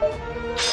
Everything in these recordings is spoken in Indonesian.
Let's go.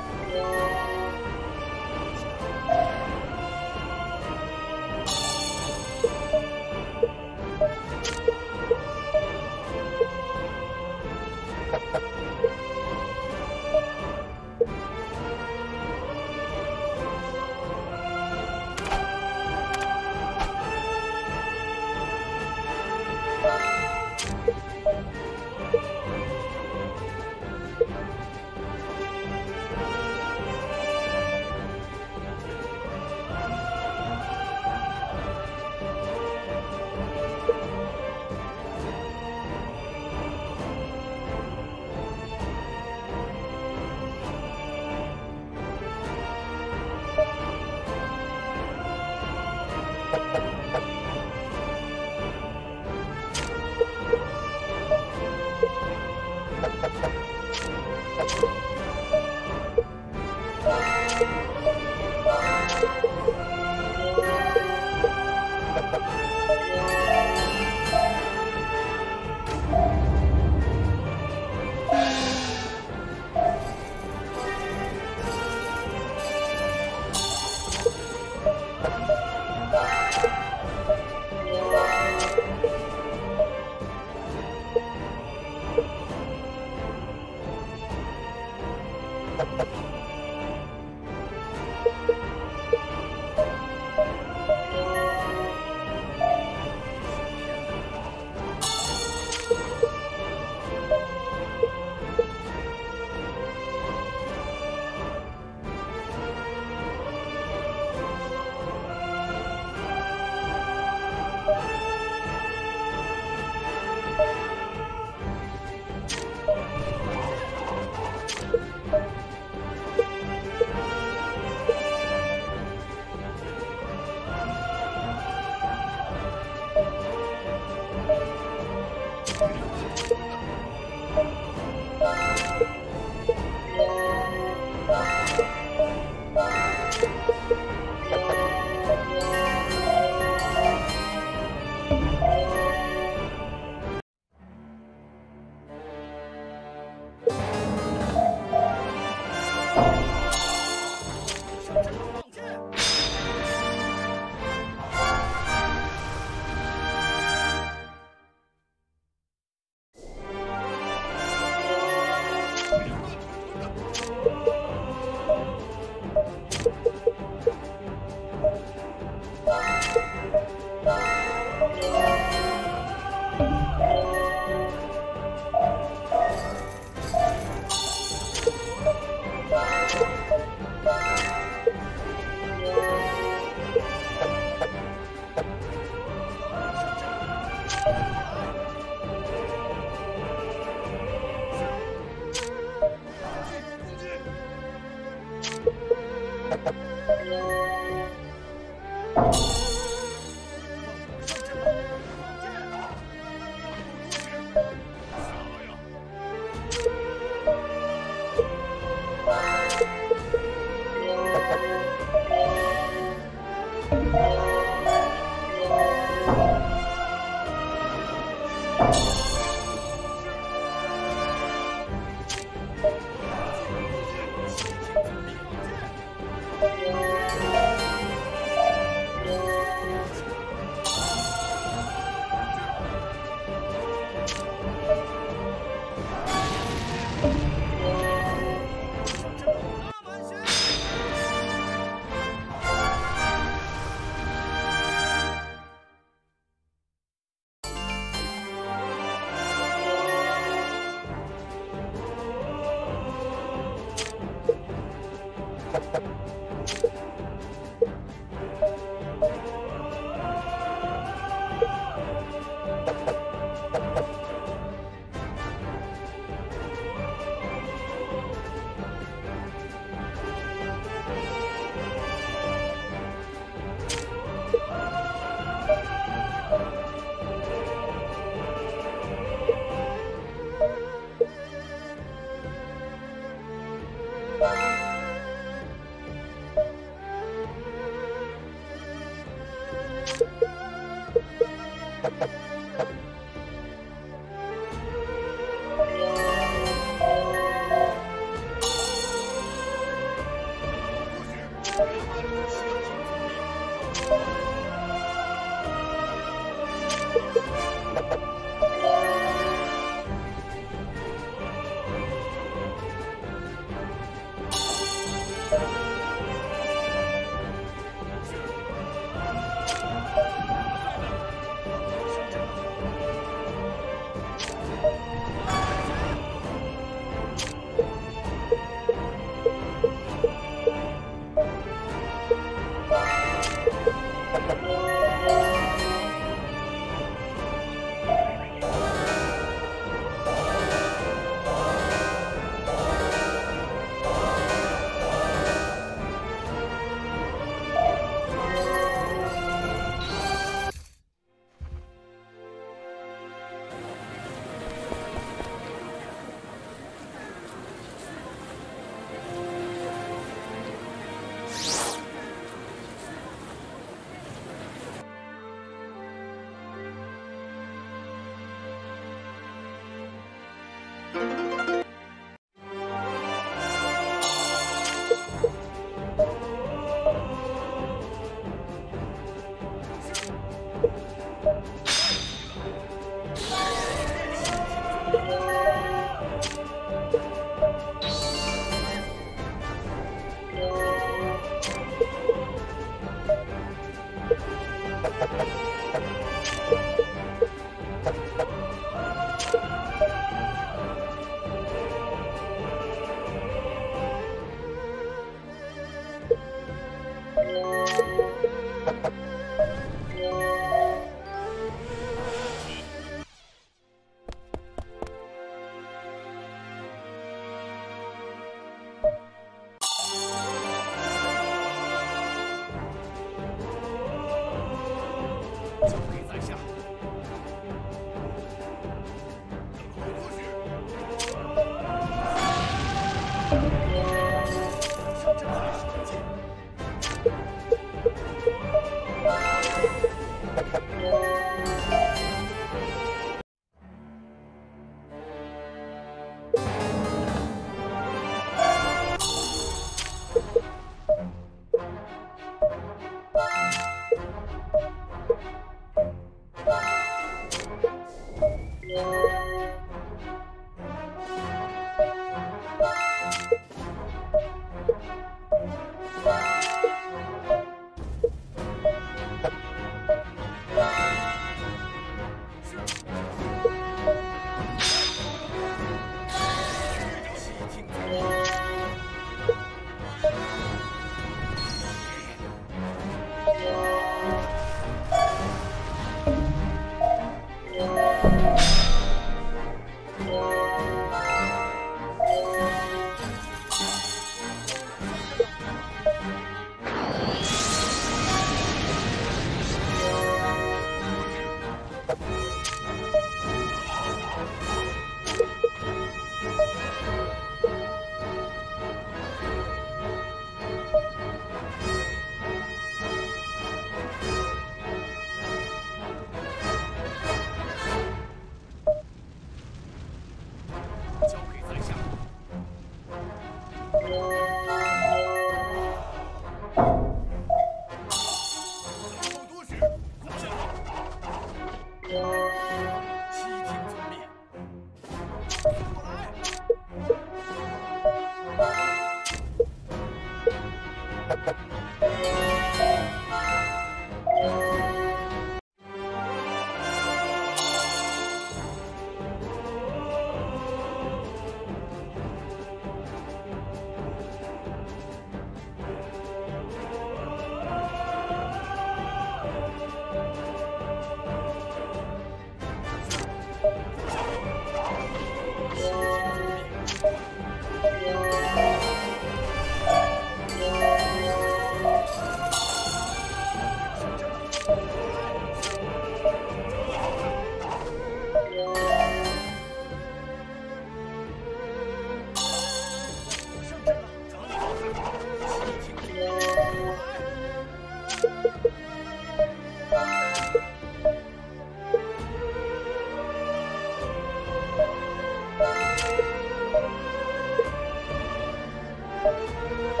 Thank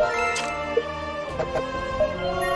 you.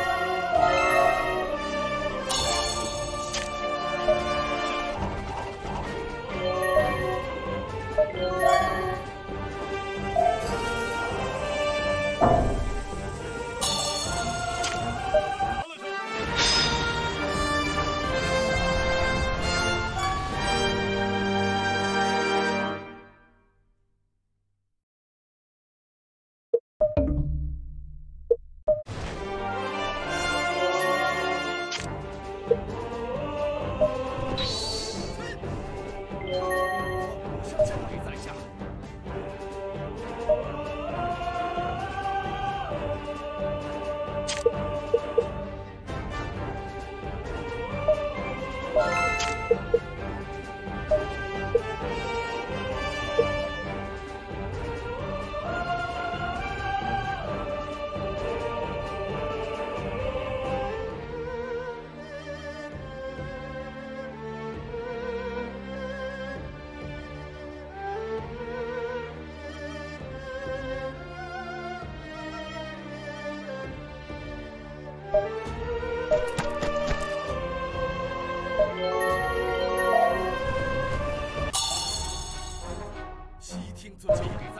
自己。